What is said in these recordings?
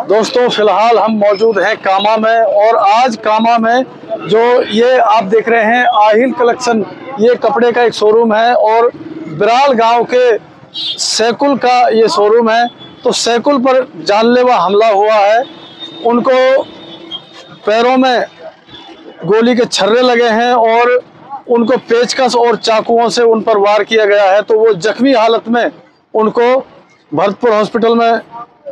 दोस्तों, फ़िलहाल हम मौजूद हैं कामा में और आज कामा में जो ये आप देख रहे हैं, आहिल कलेक्शन, ये कपड़े का एक शोरूम है और बिराल गाँव के सैकुल का ये शोरूम है। तो सैकुल पर जानलेवा हमला हुआ है। उनको पैरों में गोली के छर्रे लगे हैं और उनको पेचकस और चाकुओं से उन पर वार किया गया है। तो वो जख्मी हालत में उनको भरतपुर हॉस्पिटल में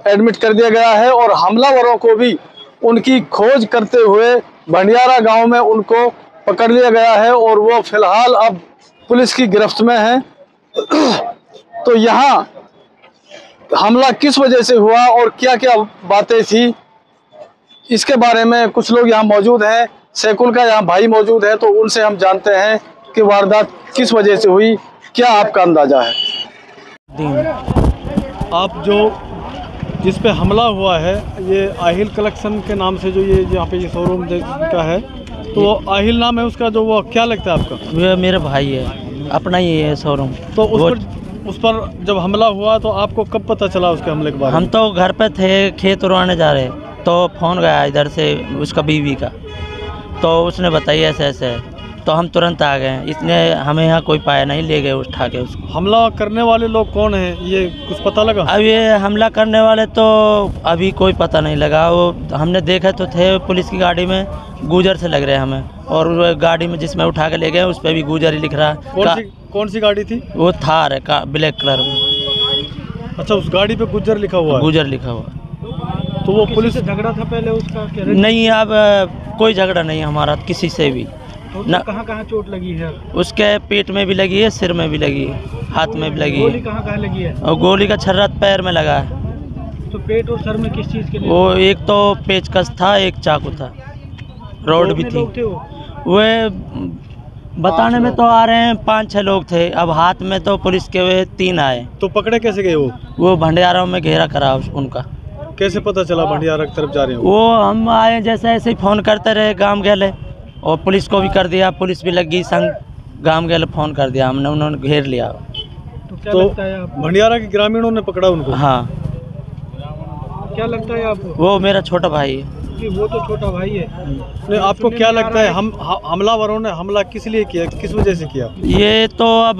एडमिट कर दिया गया है और हमलावरों को भी उनकी खोज करते हुए भंडियारा गाँव में उनको पकड़ लिया गया है और वो फ़िलहाल अब पुलिस की गिरफ्त में है। तो यहाँ हमला किस वजह से हुआ और क्या क्या बातें थी, इसके बारे में कुछ लोग यहाँ मौजूद हैं। सैकुल का यहाँ भाई मौजूद है तो उनसे हम जानते हैं कि वारदात किस वजह से हुई, क्या आपका अंदाज़ा है? आप जो जिस पे हमला हुआ है ये आहिल कलेक्शन के नाम से जो ये यहाँ पे ये शोरूम का है तो आहिल नाम है उसका जो वो क्या लगता है आपका? वह मेरा भाई है अपना ही है शोरूम तो उस पर उस पर जब हमला हुआ तो आपको कब पता चला उसके हमले के बारे हम तो घर पे थे खेत उड़वाने जा रहे तो फ़ोन गया इधर से उसका बीवी का। तो उसने बताई ऐसे ऐसे। है तो हम तुरंत आ गए इसने हमें यहाँ कोई पाया नहीं ले गए उठा के उसको। हमला करने वाले लोग कौन हैं? ये कुछ पता लगा? अब ये हमला करने वाले तो अभी कोई पता नहीं लगा। वो हमने देखा तो थे पुलिस की गाड़ी में गुजर से लग रहे हैं हमें। और वो गाड़ी में जिसमें उठा के ले गए उस पर भी गुजर ही लिख रहा। है कौन सी कौन सी गाड़ी थी? वो थार है का ब्लैक कलर में। अच्छा उस गाड़ी पे गुजर लिखा हुआ गुजर लिखा हुआ। तो वो पुलिस झगड़ा था पहले उसका? नहीं अब कोई झगड़ा नहीं हमारा किसी से भी। न। कहाँ कहाँ चोट लगी है? उसके पेट में भी लगी है सिर में भी लगी है हाथ में भी लगी है। कहाँ कहाँ लगी है? और गोली का छर्रा पैर में लगा है। तो पेट और सर में किस चीज़ के लिए? वो एक तो पेचकस था एक चाकू था। रोड भी थी। वे? बताने में तो आ रहे हैं पाँच छः लोग थे। अब हाथ में तो पुलिस के वे तीन आए। तो पकड़े कैसे गए वो? वो भंडारों में घेरा करा उनका। कैसे पता चला भंडियारा की तरफ़ जा रहे हो वो? हम आए जैसे ऐसे ही फ़ोन करते रहे गाँव गए और पुलिस को भी कर दिया पुलिस भी लगी संग गाँव गए फ़ोन कर दिया हमने उन्होंने घेर लिया। तो भंडियारा के ग्रामीणों ने पकड़ा उनको? हाँ। क्या लगता है आपको? वो मेरा छोटा भाई है। वो तो छोटा भाई है। नहीं आपको क्या लगता है हम हमलावरों ने हमला किस लिए किया किस वजह से किया? ये तो अब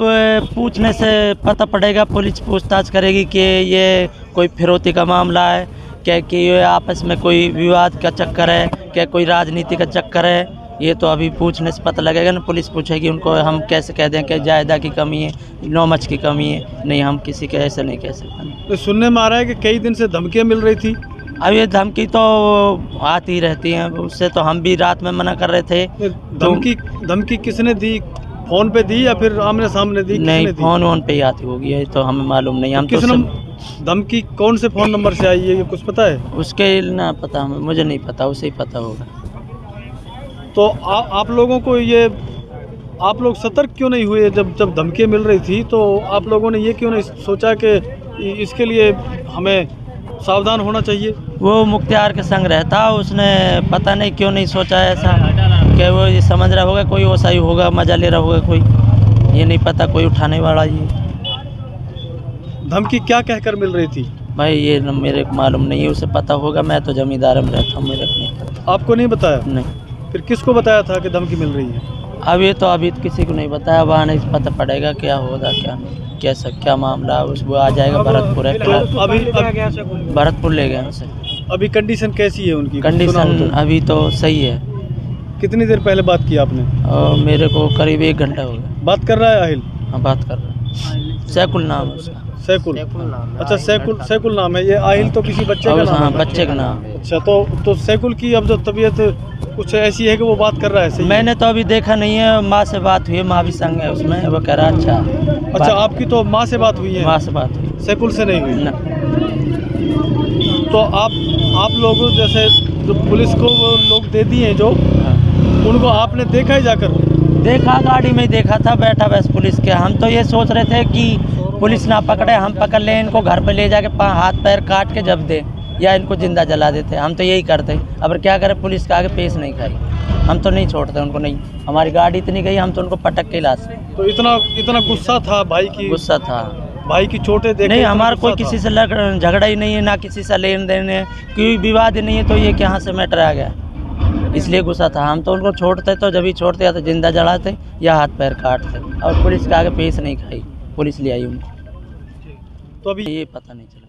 पूछने से पता पड़ेगा पुलिस पूछताछ करेगी कि ये कोई फिरौती का मामला है क्या कि ये आपस में कोई विवाद का चक्कर है क्या कोई राजनीति का चक्कर है। ये तो अभी पूछने से पता लगेगा ना पुलिस पूछेगी उनको हम कैसे कह दें कि जायदा की कमी है नौमच की कमी है। नहीं हम किसी के ऐसे नहीं कह सकते। तो सुनने में आ रहा है कि कई दिन से धमकियाँ मिल रही थी। अब ये धमकी तो आती रहती हैं उससे तो हम भी रात में मना कर रहे थे। धमकी धमकी किसने दी? फ़ोन पे दी या फिर आमने सामने दी? नहीं फ़ोन वोन पे ही आती होगी ये तो हमें मालूम नहीं हम तो धमकी कौन से फ़ोन नंबर से आई है ये कुछ पता है? उसके ना पता हमें मुझे नहीं पता उसे ही पता होगा। तो आ, आप लोगों को ये आप लोग सतर्क क्यों नहीं हुए जब जब धमकियाँ मिल रही थी? तो आप लोगों ने ये क्यों नहीं सोचा कि इसके लिए हमें सावधान होना चाहिए? वो मुख्तियार के संग रहता उसने पता नहीं क्यों नहीं सोचा ऐसा कि वो ये समझ रहा होगा कोई वैसा ही होगा मज़ा ले रहा होगा कोई। ये नहीं पता कोई उठाने वाला ये। धमकी क्या कहकर मिल रही थी? भाई ये मेरे को मालूम नहीं है उसे पता होगा मैं तो जमींदार में रहता हूँ मेरे को आपको नहीं बताया? नहीं। फिर किसको बताया था कि धमकी मिल रही है? अब ये तो अभी किसी को नहीं बताया अब आने से पता पड़ेगा क्या होगा क्या नहीं कैसा क्या मामला उस वो आ जाएगा भरतपुर है तो अभी भरतपुर ले गए उसे अभी कंडीशन कैसी है उनकी? कंडीशन तो। अभी तो सही है। कितनी देर पहले बात की आपने? और मेरे को करीब एक घंटा हो गया। बात कर रहा है आहिल हाँ बात कर रहा है। सैकुल नाम है उसका। सैकुल। अच्छा सैकुल सैकुल नाम है ये आहिल तो किसी बच्चे का नाम हाँ बच्चे का नाम। अच्छा तो तो सैकुल की अब जो तबीयत कुछ ऐसी है कि वो बात कर रहा है सही मैंने तो अभी देखा नहीं है माँ से बात हुई है माँ भी संग है उसमें वो कह रहा अच्छा अच्छा आपकी तो माँ से बात हुई है? माँ से बात हुई। सैकुल से नहीं हुई? तो आप आप लोग जैसे जो पुलिस को वो लोग दे दिए हैं जो हाँ। उनको आपने देखा ही जाकर? देखा गाड़ी में देखा था बैठा बस पुलिस के। हम तो ये सोच रहे थे कि पुलिस ना पकड़े हम पकड़ लें इनको घर पर ले जाके हाथ पैर काट के जब दे या इनको ज़िंदा जला देते हम तो यही करते अब क्या करें पुलिस का आगे पेश नहीं खाई हम तो नहीं छोड़ते उनको नहीं। हमारी गाड़ी इतनी गई हम तो उनको पटक के ला सकते तो इतना इतना गुस्सा था भाई की गुस्सा था। भाई की चोटें देखे नहीं हमारा कोई किसी से झगड़ा ही नहीं है ना किसी से लेन देन है कोई विवाद नहीं है तो ये कहाँ से मैटर आ गया? इसलिए गुस्सा था। हम तो उनको छोड़ते तो जब ही छोड़ते या तो ज़िंदा जलाते या हाथ पैर काटते। और पुलिस के आगे पेश नहीं खाई पुलिस ले आई उनको। तो अभी ये पता नहीं चला।